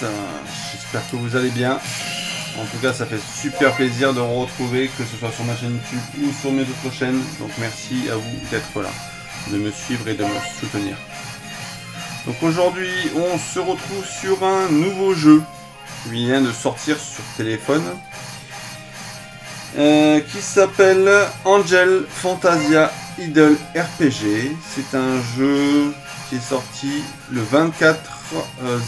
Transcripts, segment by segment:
J'espère que vous allez bien. En tout cas, ça fait super plaisir de vous retrouver, que ce soit sur ma chaîne YouTube ou sur mes autres chaînes. Donc merci à vous d'être là, de me suivre et de me soutenir. Donc aujourd'hui, on se retrouve sur un nouveau jeu qui vient de sortir sur téléphone. Euh, qui s'appelle Angel Fantasia Idol RPG. C'est un jeu qui est sorti le 24 euh,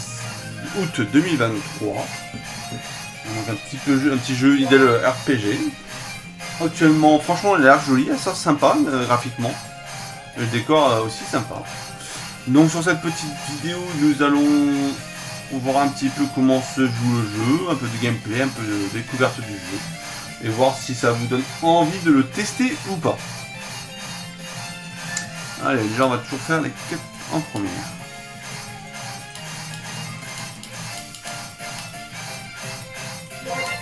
août 2023. Donc un petit, peu jeu, un petit jeu Idol RPG. Actuellement, franchement, il a l'air joli, ça sympa euh, graphiquement. Le décor aussi sympa. Donc sur cette petite vidéo, nous allons voir un petit peu comment se joue le jeu, un peu de gameplay, un peu de découverte du jeu et voir si ça vous donne envie de le tester ou pas. Allez, déjà on va toujours faire les quêtes en première.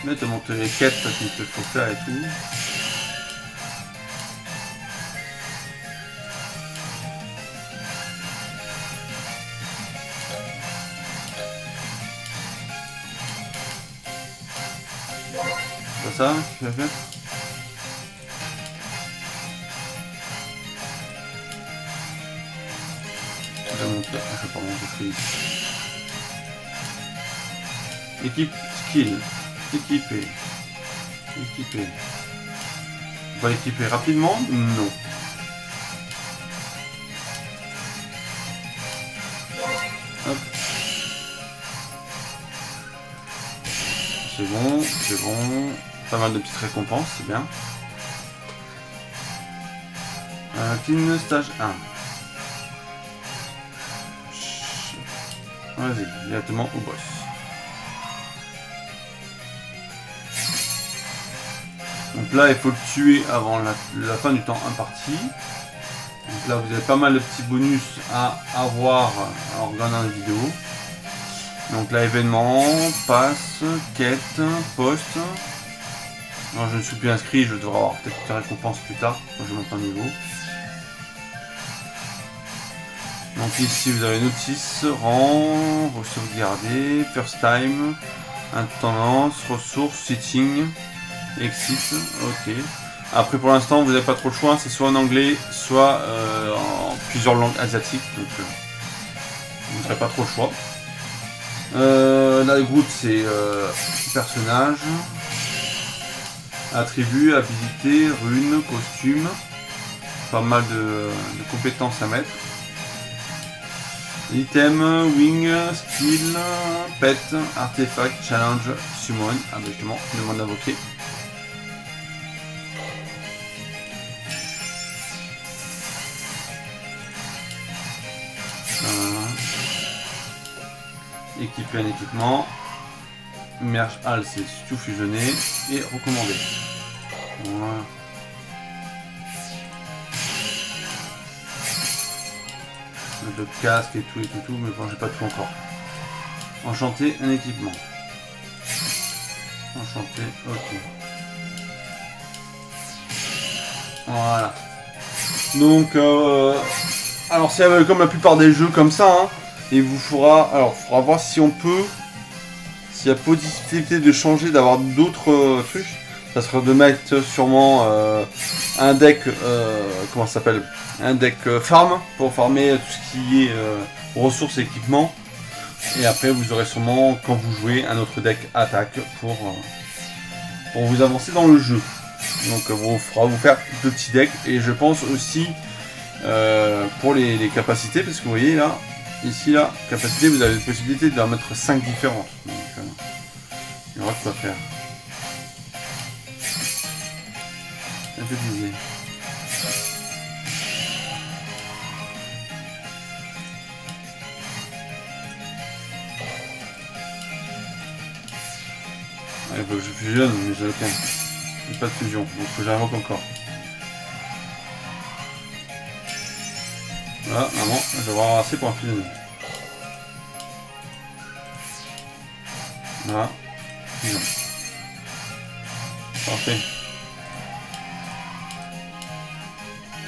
Là, te montre les quêtes qu'il te faut faire et tout. ça tu vas faire Je vais monter, je vais pas monter Équipe skill. Équiper. Équiper. On va l'équiper rapidement Non? C'est bon, c'est bon. Pas mal de petites récompenses, c'est bien. Euh, stage 1. Vas-y, directement au boss. Donc là, il faut le tuer avant la, fin du temps imparti. Donc là, vous avez pas mal de petits bonus à avoir en regardant la vidéo. Donc là, événement, passe, quête, poste. Non, je ne suis plus inscrit, je devrais avoir peut-être des récompenses plus tard, quand je monte en niveau. Donc ici vous avez notice, rang, sauvegarder, first time, intendance, ressources, sitting, exit, ok. Après pour l'instant vous n'avez pas trop le choix, c'est soit en anglais, soit euh, en plusieurs langues asiatiques, donc euh, vous n'aurez pas trop le choix. Euh, groupe c'est personnage, Attributs, habilité, runes, costume. Pas mal de, compétences à mettre. Item, wing, skill, pet, artefact, challenge, summon. Ah bah justement, demande d'invoquer. Équiper un équipement. Merge Al, c'est tout fusionné. Et recommandé. Voilà. Le casque et tout et tout, tout mais bon, j'ai pas tout encore. Enchanté, un équipement. Enchanté, ok. Voilà. Donc, euh, alors c'est comme la plupart des jeux comme ça, hein, il vous faudra, alors, faudra voir si on peut s'il y a possibilité de changer, d'avoir d'autres euh, trucs, ça serait de mettre sûrement euh, un deck, euh, comment ça s'appelle? Un deck farm pour farmer tout ce qui est ressources et équipements. Et après, vous aurez sûrement, quand vous jouez, un autre deck attaque pour, pour vous avancer dans le jeu. Donc, vous fera vous faire de petits decks. Et je pense aussi pour les, capacités, parce que vous voyez là, Ici, là, capacité, vous avez la possibilité de mettre 5 différentes. Euh, il y aura de quoi faire. Peu disais. il faut que je fusionne, mais j'ai aucun. Pas de fusion, donc faut que j'invoque encore. Voilà, maman, je vais avoir assez pour un film. Voilà. Non. Parfait.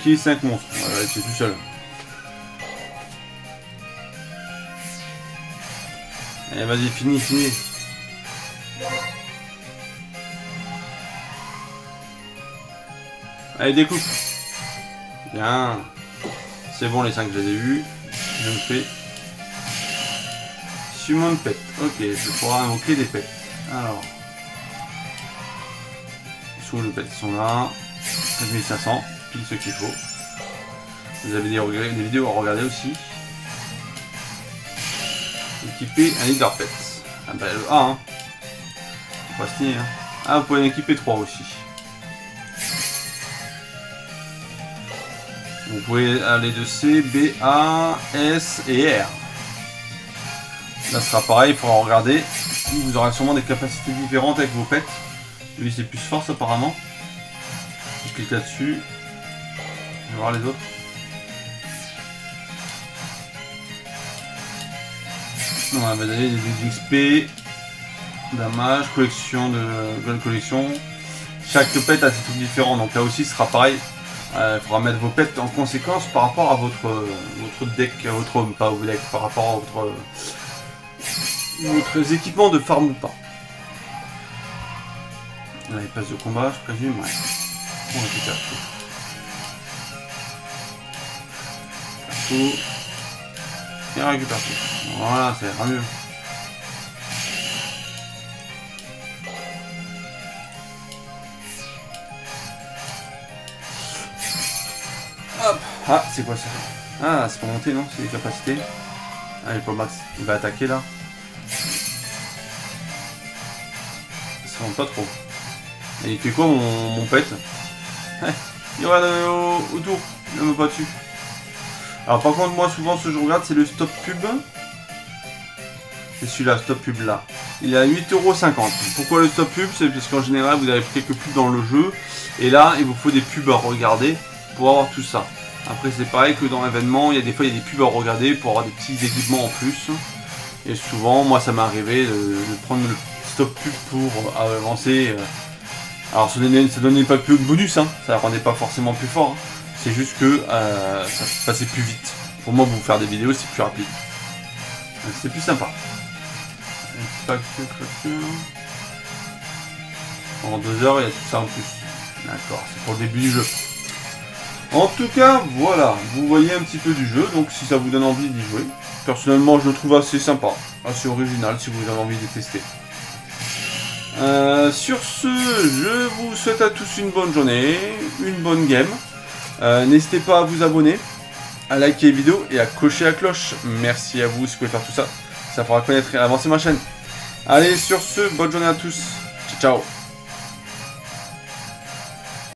Qui 5 monstres? Voilà, c'est tout seul. Allez, vas-y, finis, finis. Allez, découpe. Bien. C'est bon, les 5, je les ai vus. Je me fais... Summon pet. Ok, je pourrai invoquer des pets. Alors... Sous le pet, ils sont là. 4500, pile ce qu'il faut. Vous avez des, vidéos à regarder aussi. Équiper un leader pet. Ah bah le hein. Hein. Ah, vous pouvez en équiper 3 aussi. Vous pouvez aller de C, B, A, S et R. Là, ce sera pareil, il faudra regarder. Vous aurez sûrement des capacités différentes avec vos pets. Lui, c'est plus force apparemment. Je clique là-dessus. On va voir les autres. On va donner des XP, damage, collection de nouvelle collection. Chaque pet a ses trucs différents, donc là aussi ce sera pareil. Euh, il faudra mettre vos pets en conséquence par rapport à votre, votre deck, votre pas vos deck, par rapport à votre, votre équipement de farm ou pas. Là, il passe de combat, je présume. On récupère tout. Tout. Et on récupère tout. Voilà, ça ira mieux. Ah, c'est quoi ça Ah, c'est pour monter, non C'est les capacités. Ah, il est pas max. Il va attaquer là. Ça monte pas trop. Et il fait quoi mon, mon pet Il regarde euh, autour. Il ne pas dessus. Alors par contre, moi souvent ce que je regarde, c'est le stop pub. C'est celui-là, stop pub là. Il est à 8,50€. Pourquoi le stop pub? C'est parce qu'en général, vous avez quelques pubs dans le jeu. Et là, il vous faut des pubs à regarder pour avoir tout ça. Après c'est pareil que dans l'événement, il y a des fois il y a des pubs à regarder pour avoir des petits équipements en plus. Et souvent, moi ça m'est arrivé de, prendre le stop pub pour avancer. Euh. Alors ça donnait, ça donnait pas plus de bonus, hein. ça rendait pas forcément plus fort. Hein. C'est juste que euh, ça passait plus vite. Pour moi, vous faire des vidéos, c'est plus rapide. C'est plus sympa. En deux heures, il y a tout ça en plus. D'accord, c'est pour le début du jeu. En tout cas, voilà, vous voyez un petit peu du jeu, donc si ça vous donne envie d'y jouer. Personnellement, je le trouve assez sympa, assez original si vous avez envie de tester. Euh, sur ce, je vous souhaite à tous une bonne journée, une bonne game. Euh, n'hésitez pas à vous abonner, à liker les vidéos et à cocher la cloche. Merci à vous si vous pouvez faire tout ça. Ça fera connaître et avancer ma chaîne. Allez, sur ce, bonne journée à tous. Ciao, ciao